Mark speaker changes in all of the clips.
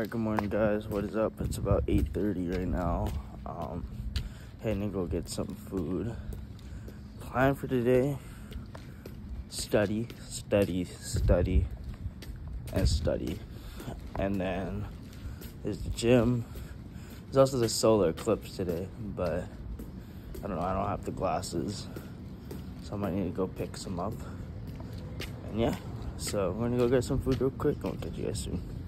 Speaker 1: Alright, good morning guys. What is up? It's about 8.30 right now. Um, heading to go get some food. Plan for today, study, study, study, and study. And then there's the gym. There's also the solar eclipse today, but I don't know, I don't have the glasses. So I might need to go pick some up. And yeah, so we're gonna go get some food real quick we'll catch you guys soon.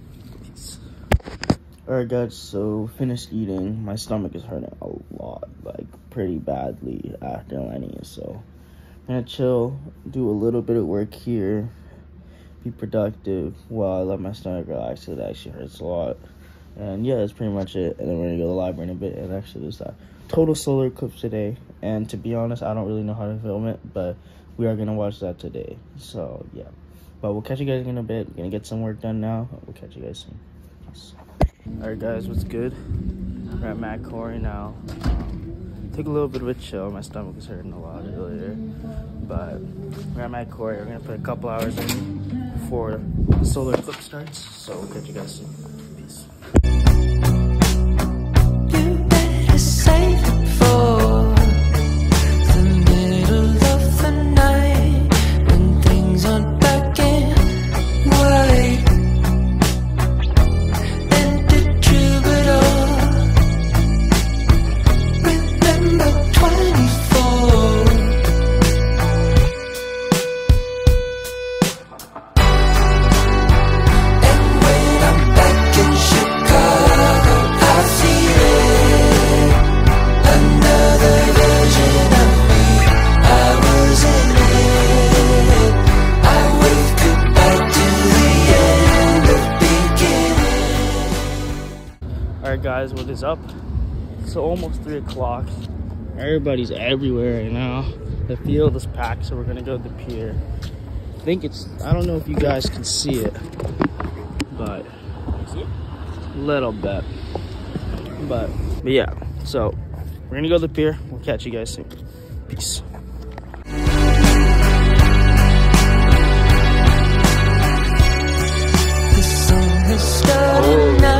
Speaker 1: Alright guys, so finished eating. My stomach is hurting a lot, like pretty badly after Lenny. So I'm gonna chill, do a little bit of work here, be productive while I let my stomach relax because it actually hurts a lot. And yeah, that's pretty much it. And then we're gonna go to the library in a bit. And actually, there's that total solar eclipse today. And to be honest, I don't really know how to film it, but we are gonna watch that today. So yeah, but we'll catch you guys in a bit. gonna get some work done now. We'll catch you guys soon. All right, guys, what's good? We're at Matt Corey now. Um, took a little bit of a chill. My stomach was hurting a lot earlier, but we're at Matt Corey. We're gonna put a couple hours in before the solar eclipse starts. So we'll catch you guys soon. Peace. Guys, what is up? It's almost three o'clock. Everybody's everywhere right now. The field is packed, so we're gonna go to the pier. I think it's. I don't know if you guys can see it, but a little bit. But but yeah. So we're gonna go to the pier. We'll catch you guys soon. Peace.
Speaker 2: The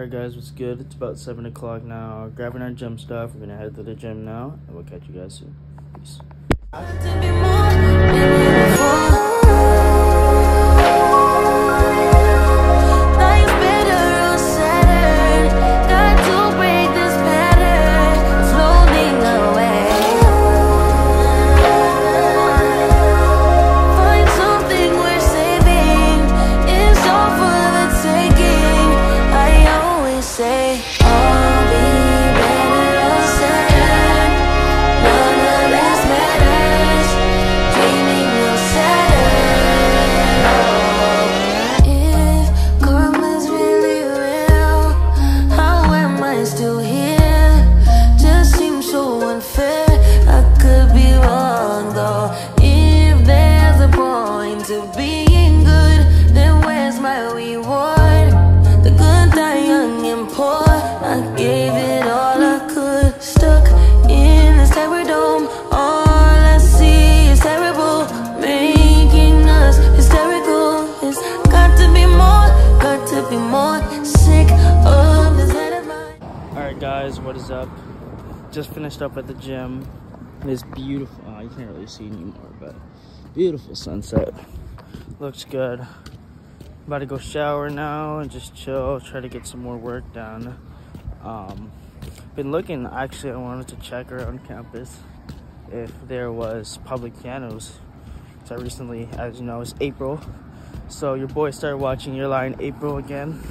Speaker 1: All right, guys, what's good? It's about seven o'clock now. Grabbing our gym stuff. We're gonna head to the gym now, and we'll catch you guys soon. Peace. Just finished up at the gym. This beautiful, oh, you can't really see anymore, but beautiful sunset. Looks good. About to go shower now and just chill, try to get some more work done. Um, been looking, actually, I wanted to check around campus if there was public pianos. So recently, as you know, it's April. So your boy started watching Your Lie in April again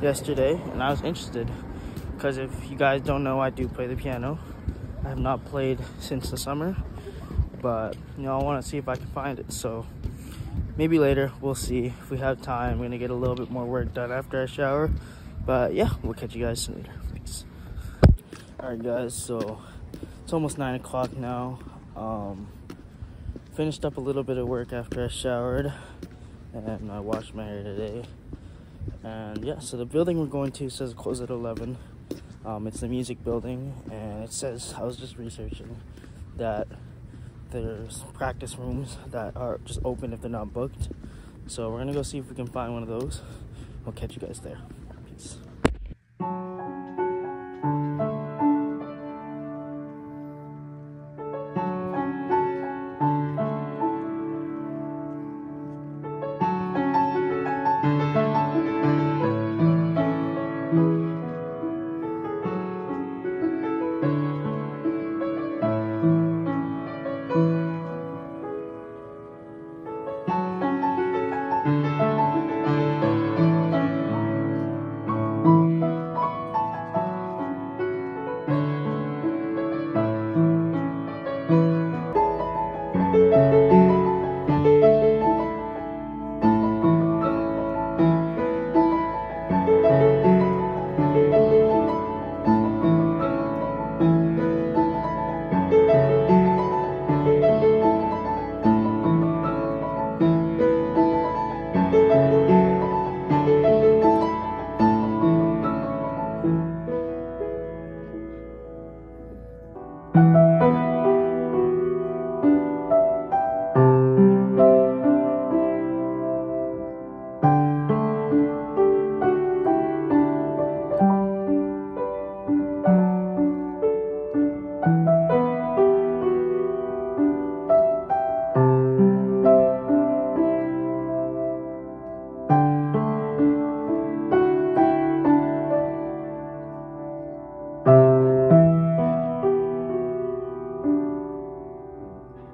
Speaker 1: yesterday, and I was interested because if you guys don't know, I do play the piano. I have not played since the summer, but you know, I want to see if I can find it. So maybe later, we'll see if we have time. I'm gonna get a little bit more work done after I shower. But yeah, we'll catch you guys later. Peace. All right, guys. So it's almost nine o'clock now. Um, finished up a little bit of work after I showered, and I washed my hair today. And yeah, so the building we're going to says close at 11. Um, it's the music building, and it says I was just researching that there's practice rooms that are just open if they're not booked. So we're gonna go see if we can find one of those. We'll catch you guys there.